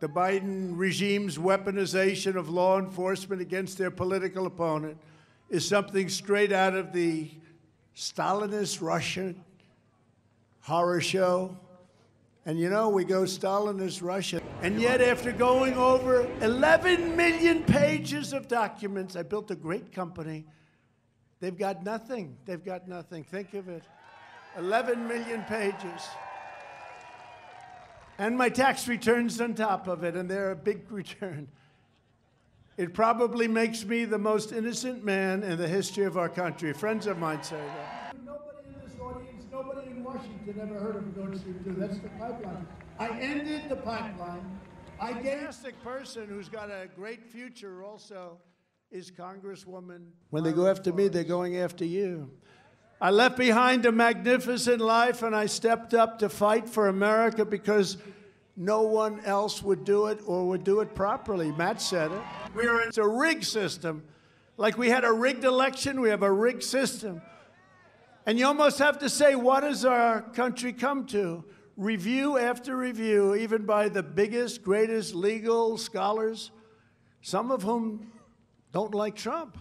The Biden regime's weaponization of law enforcement against their political opponent is something straight out of the Stalinist Russian horror show. And you know, we go Stalinist Russia. And yet, after going over 11 million pages of documents, I built a great company. They've got nothing. They've got nothing. Think of it 11 million pages. And my tax returns on top of it, and they're a big return. It probably makes me the most innocent man in the history of our country. Friends of mine say that. Nobody in this audience, nobody in Washington ever heard of Nord Stream 2. That's the pipeline. I ended the pipeline. I fantastic person who's got a great future also is Congresswoman. When they go after me, they're going after you. I left behind a magnificent life and I stepped up to fight for America because no one else would do it or would do it properly. Matt said it. We're in it's a rigged system. Like we had a rigged election, we have a rigged system. And you almost have to say, what has our country come to? Review after review, even by the biggest, greatest legal scholars, some of whom don't like Trump.